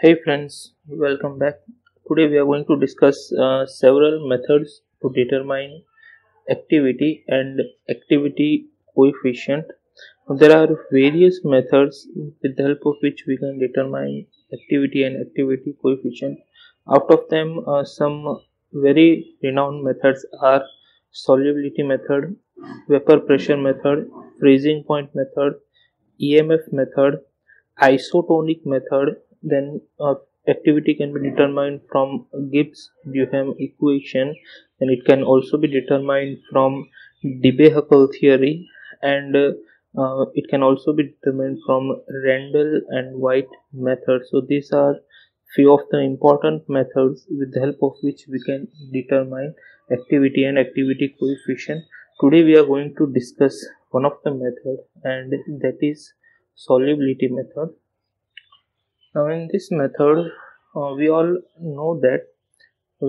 Hey friends, welcome back. Today we are going to discuss uh, several methods to determine activity and activity coefficient. There are various methods with the help of which we can determine activity and activity coefficient. Out of them, uh, some very renowned methods are solubility method, vapor pressure method, freezing point method, EMF method, isotonic method then uh, activity can be determined from Gibbs Duhem equation and it can also be determined from Debye-Huckel theory and uh, uh, it can also be determined from Randall and White method so these are few of the important methods with the help of which we can determine activity and activity coefficient. Today we are going to discuss one of the method and that is solubility method now in this method uh, we all know that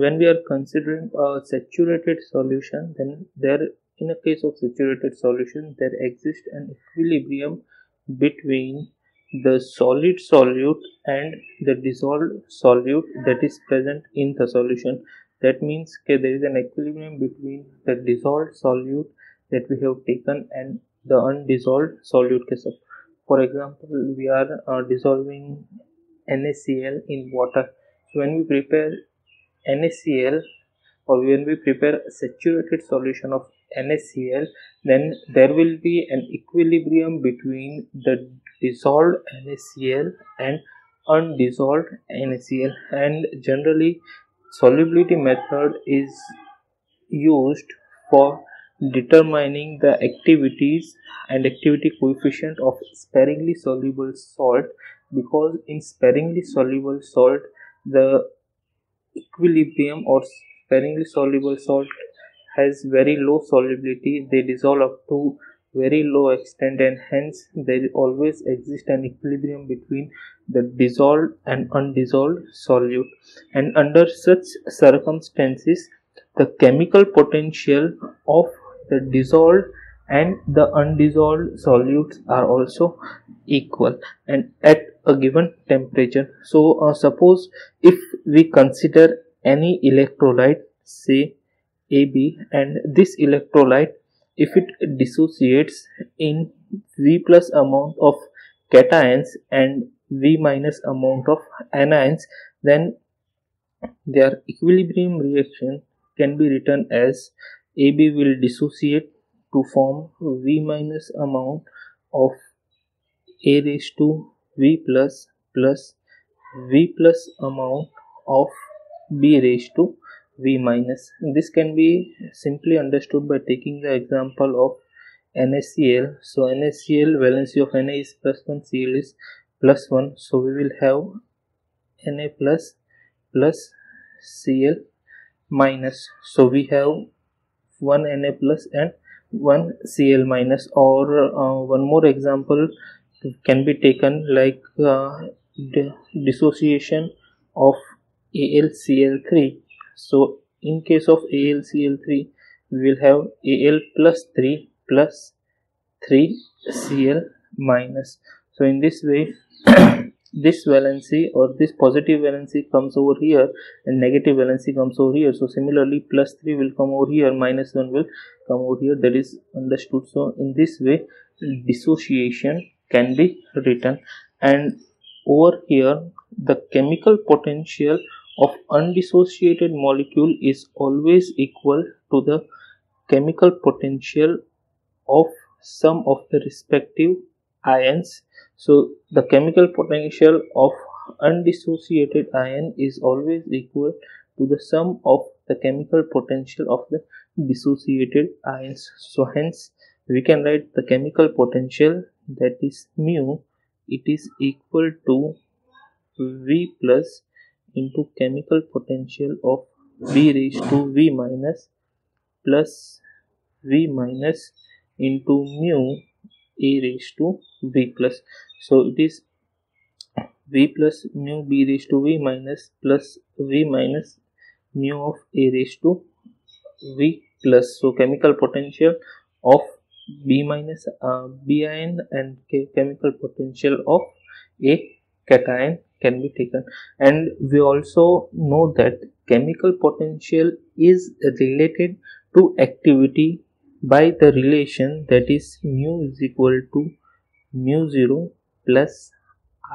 when we are considering a saturated solution then there in a case of saturated solution there exists an equilibrium between the solid solute and the dissolved solute that is present in the solution. That means okay, there is an equilibrium between the dissolved solute that we have taken and the undissolved solute case for example we are uh, dissolving NaCl in water. So when we prepare NaCl or when we prepare a saturated solution of NaCl then there will be an equilibrium between the dissolved NaCl and undissolved NaCl and generally solubility method is used for determining the activities and activity coefficient of sparingly soluble salt because in sparingly soluble salt the equilibrium or sparingly soluble salt has very low solubility. They dissolve up to very low extent and hence there always exists an equilibrium between the dissolved and undissolved solute. And under such circumstances the chemical potential of the dissolved and the undissolved solutes are also equal. And at a given temperature. So uh, suppose if we consider any electrolyte say ab and this electrolyte if it dissociates in v plus amount of cations and v minus amount of anions then their equilibrium reaction can be written as ab will dissociate to form v minus amount of a raised to v plus plus v plus amount of b raised to v minus. This can be simply understood by taking the example of NaCl so NaCl valency of Na is plus 1 Cl is plus 1 so we will have Na plus plus Cl minus. So we have 1 Na plus and 1 Cl minus. Or uh, one more example can be taken like uh, dissociation of AlCl3 so in case of AlCl3 we will have Al plus 3 plus 3 Cl minus. So in this way this valency or this positive valency comes over here and negative valency comes over here. So similarly plus 3 will come over here minus 1 will come over here. That is understood. So in this way dissociation can be written and over here the chemical potential of undissociated molecule is always equal to the chemical potential of some of the respective ions. So the chemical potential of undissociated ion is always equal to the sum of the chemical potential of the dissociated ions. So hence we can write the chemical potential that is mu it is equal to v plus into chemical potential of v raised to v minus plus v minus into mu a raised to v plus. So it is v plus mu b raised to v minus plus v minus mu of a raised to v plus. So chemical potential of B minus uh, BIN and chemical potential of a cation can be taken. And we also know that chemical potential is related to activity by the relation that is mu is equal to mu 0 plus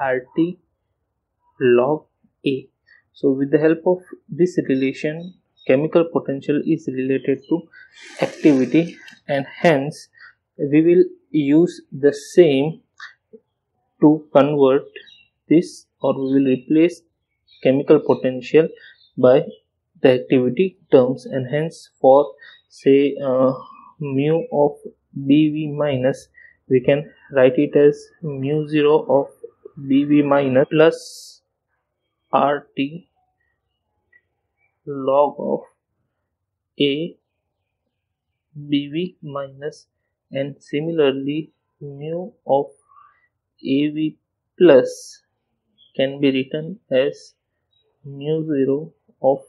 rt log a. So with the help of this relation chemical potential is related to activity and hence we will use the same to convert this or we will replace chemical potential by the activity terms and hence for say uh, mu of bv minus we can write it as mu 0 of bv minus plus rt log of a bv minus and similarly mu of av plus can be written as mu 0 of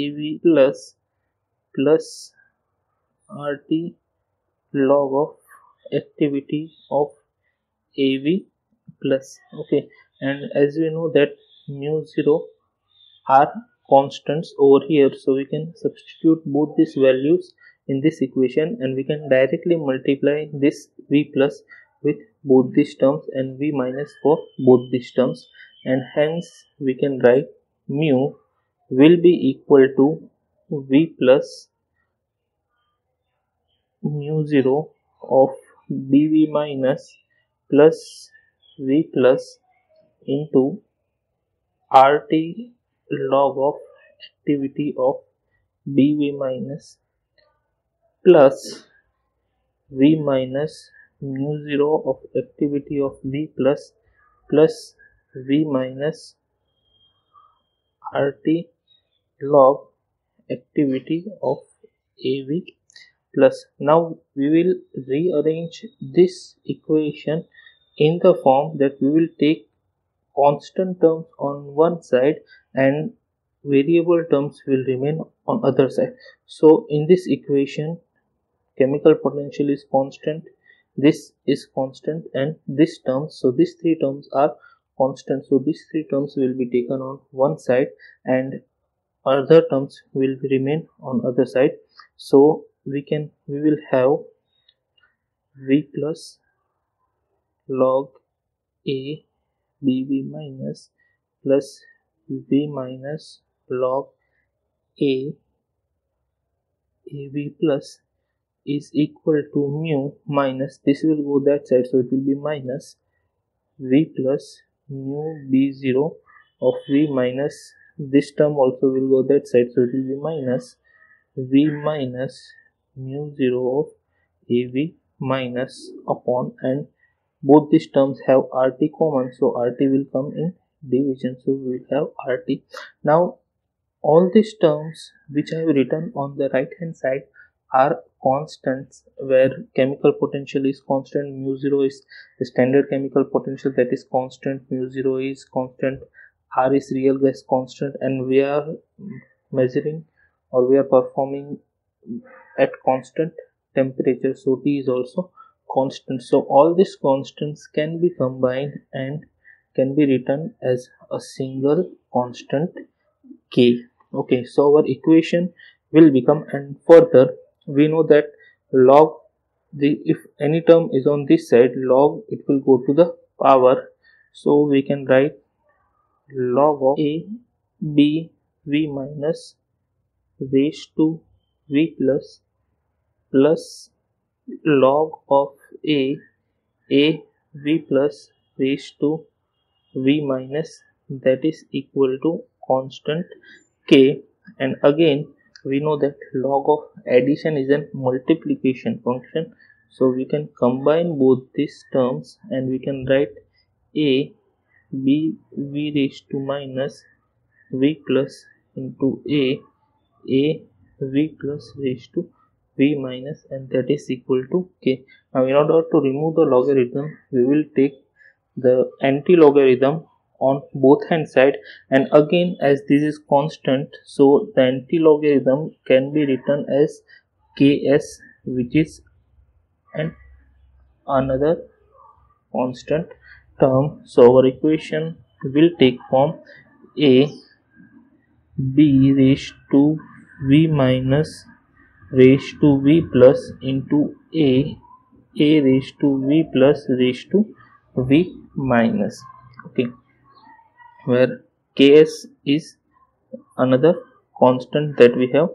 AV plus plus RT log of activity of AV plus. Okay. And as we know that mu 0 are constants over here so we can substitute both these values in this equation and we can directly multiply this v plus with both these terms and v minus for both these terms. And hence we can write mu will be equal to v plus mu 0 of bv minus plus v plus into rt log of activity of bv minus plus v minus mu 0 of activity of V plus plus V minus RT log activity of AV plus. Now we will rearrange this equation in the form that we will take constant terms on one side and variable terms will remain on other side. So in this equation chemical potential is constant this is constant and this term so these three terms are constant. So these three terms will be taken on one side and other terms will remain on other side. So we can we will have v plus log a bv minus plus v minus log a ab plus is equal to mu minus this will go that side so it will be minus v plus mu b0 of v minus this term also will go that side so it will be minus v minus mu 0 of av minus upon and both these terms have rt common so rt will come in division so we will have rt now all these terms which i have written on the right hand side are constants where chemical potential is constant mu 0 is the standard chemical potential that is constant mu 0 is constant r is real gas constant and we are measuring or we are performing at constant temperature. So t is also constant. So all these constants can be combined and can be written as a single constant k. Okay so our equation will become and further we know that log the if any term is on this side log it will go to the power. So we can write log of a b v minus raised to v plus plus log of a a v plus raised to v minus that is equal to constant k. And again we know that log of addition is a multiplication function. So we can combine both these terms and we can write a b v raised to minus v plus into a a v plus raised to v minus and that is equal to k. Now in order to remove the logarithm we will take the anti-logarithm on both hand side. And again as this is constant so the anti-logarithm can be written as ks which is an another constant term. So our equation will take form a b raised to v minus raised to v plus into a a raised to v plus raised to v minus. Okay where ks is another constant that we have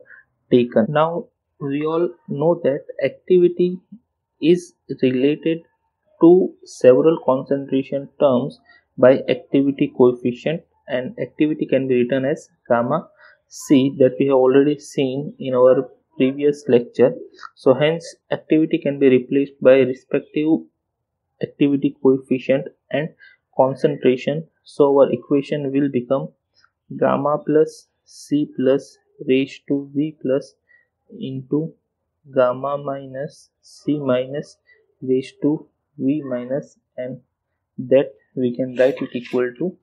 taken. Now we all know that activity is related to several concentration terms by activity coefficient and activity can be written as gamma c that we have already seen in our previous lecture. So hence activity can be replaced by respective activity coefficient and concentration. So our equation will become gamma plus c plus raised to v plus into gamma minus c minus raised to v minus and that we can write it equal to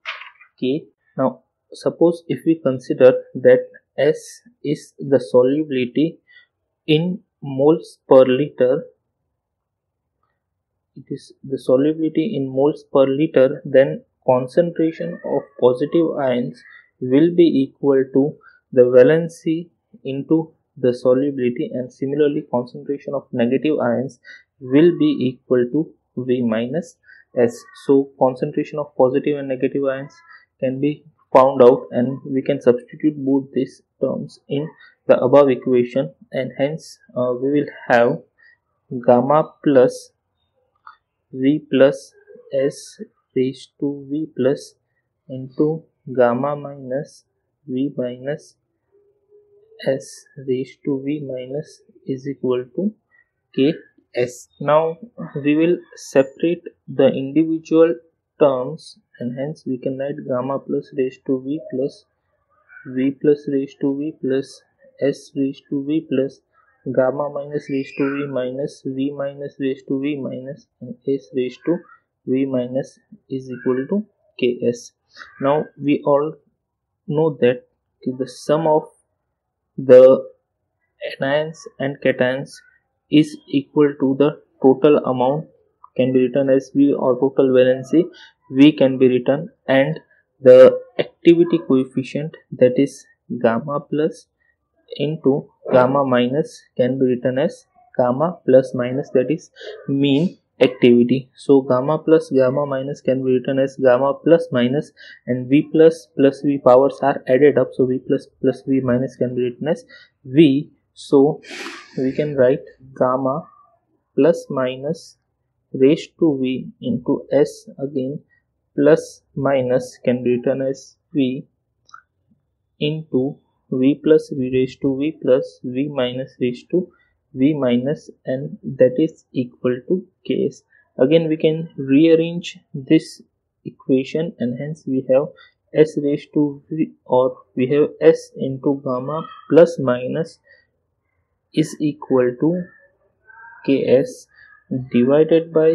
k. Now suppose if we consider that s is the solubility in moles per liter it is the solubility in moles per liter then concentration of positive ions will be equal to the valency into the solubility and similarly concentration of negative ions will be equal to V minus S. So concentration of positive and negative ions can be found out and we can substitute both these terms in the above equation and hence uh, we will have gamma plus V plus S raised to V plus into gamma minus V minus S raised to V minus is equal to K s. Now we will separate the individual terms and hence we can write gamma plus raised to v plus v plus raised to v plus s raised to v plus gamma minus raised to v minus v minus raised to v minus and s raised to v minus is equal to ks. Now we all know that the sum of the anions and cations is equal to the total amount can be written as V or total valency. V can be written and the activity coefficient that is gamma plus into gamma minus can be written as gamma plus minus that is mean activity. So gamma plus gamma minus can be written as gamma plus minus and v plus plus v powers are added up. So v plus plus v minus can be written as v. So we can write gamma plus minus raised to v into s again plus minus can be written as v into v plus v raised to v plus v minus raised to v minus and that is equal to ks again we can rearrange this equation and hence we have s raised to v or we have s into gamma plus minus is equal to ks divided by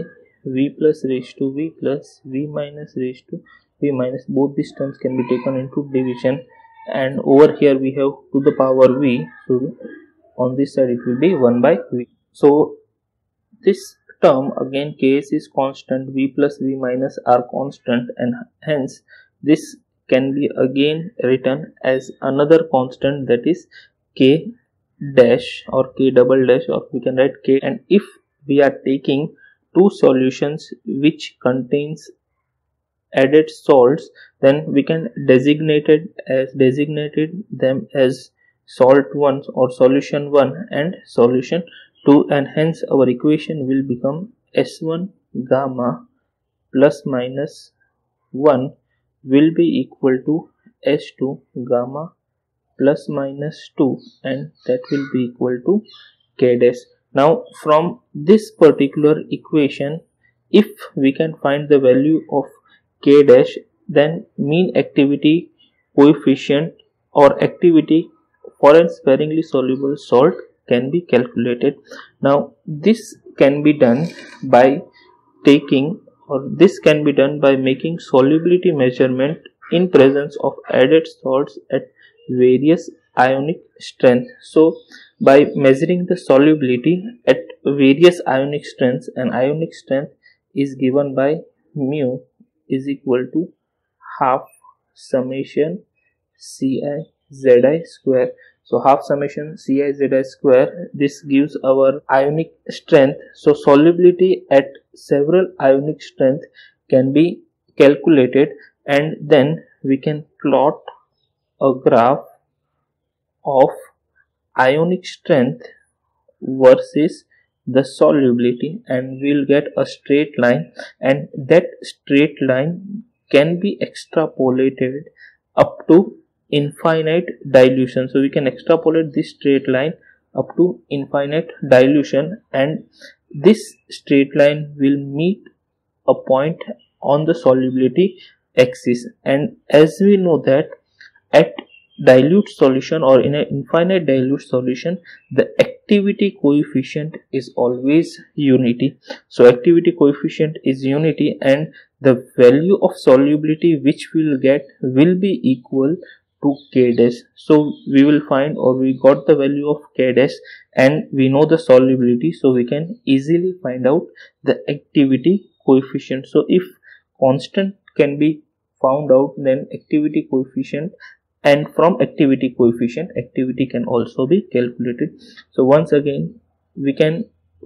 v plus raised to v plus v minus raised to v minus. Both these terms can be taken into division and over here we have to the power v. So on this side it will be 1 by v. So this term again ks is constant v plus v minus are constant and hence this can be again written as another constant that is k dash or k double dash or we can write k. And if we are taking two solutions which contains added salts then we can designate it as designated them as salt 1 or solution 1 and solution 2 and hence our equation will become s1 gamma plus minus 1 will be equal to s2 gamma plus minus 2 and that will be equal to k dash now from this particular equation if we can find the value of k dash then mean activity coefficient or activity for a sparingly soluble salt can be calculated. Now this can be done by taking or this can be done by making solubility measurement in presence of added salts at various ionic strength. So by measuring the solubility at various ionic strengths and ionic strength is given by mu is equal to half summation ci zi square. So half summation ci zi square this gives our ionic strength. So solubility at several ionic strength can be calculated and then we can plot a graph of ionic strength versus the solubility and we'll get a straight line and that straight line can be extrapolated up to infinite dilution. So we can extrapolate this straight line up to infinite dilution and this straight line will meet a point on the solubility axis. And as we know that at dilute solution or in an infinite dilute solution the activity coefficient is always unity. So activity coefficient is unity and the value of solubility which we will get will be equal to k dash. So we will find or we got the value of k dash and we know the solubility. So we can easily find out the activity coefficient. So if constant can be found out then activity coefficient and from activity coefficient activity can also be calculated. So once again we can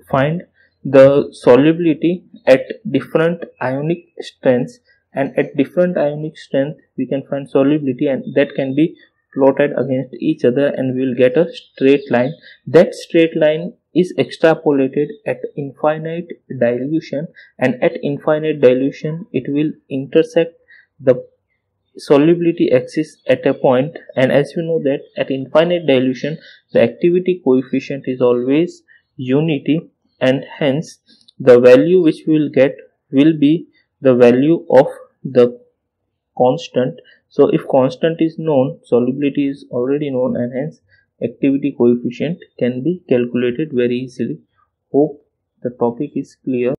find the solubility at different ionic strengths. And at different ionic strength we can find solubility and that can be plotted against each other and we will get a straight line. That straight line is extrapolated at infinite dilution and at infinite dilution it will intersect the solubility axis at a point and as you know that at infinite dilution the activity coefficient is always unity and hence the value which we will get will be the value of the constant. So if constant is known solubility is already known and hence activity coefficient can be calculated very easily. Hope the topic is clear